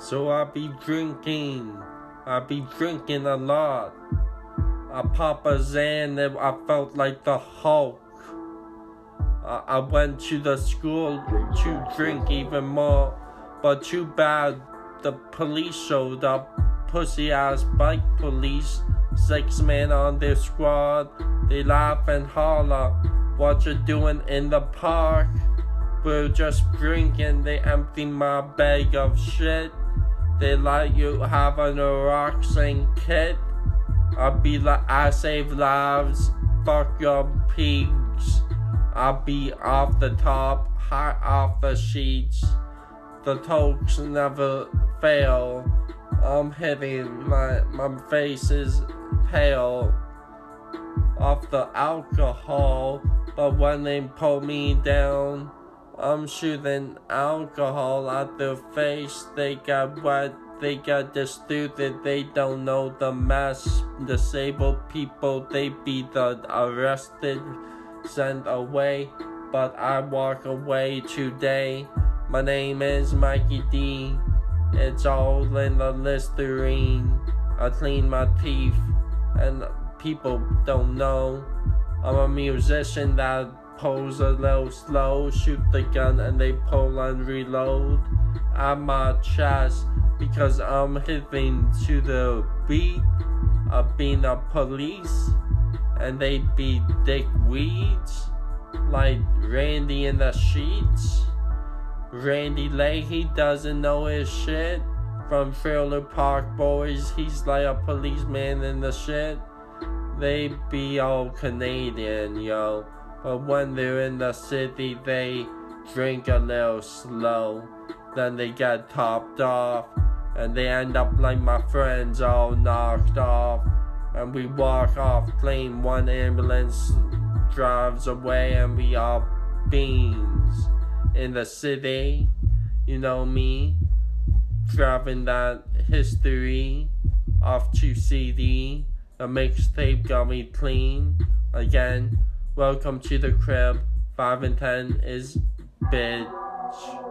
So I be drinking. I be drinking a lot. I pop a Zan and I felt like the Hulk. I, I went to the school to drink even more, but too bad the police showed up. Pussy ass bike police, six men on their squad. They laugh and holler, what you doing in the park? We're just drinking, they empty my bag of shit. They let you have an Roxanne kit. I'll be like, I save lives, fuck your pigs. I'll be off the top, hot off the sheets. The tokes never fail. I'm hitting my my face is pale off the alcohol, but when they pull me down, I'm shooting alcohol at their face. They got wet, they got distorted, they don't know the mass disabled people, they be the arrested, sent away. But I walk away today. My name is Mikey D. It's all in the Listerine. I clean my teeth, and people don't know. I'm a musician that pulls a little slow, shoot the gun, and they pull and reload at my chest because I'm hitting to the beat of uh, being a police, and they be dick weeds like Randy in the sheets. Randy Lahey doesn't know his shit. From Trailer Park Boys, he's like a policeman in the shit. They be all Canadian, yo. But when they're in the city, they drink a little slow. Then they get topped off. And they end up like my friends, all knocked off. And we walk off clean. One ambulance drives away, and we all beans in the city. You know me, driving that history off to CD. The mixtape got me clean. Again, welcome to the crib. 5 and 10 is bitch.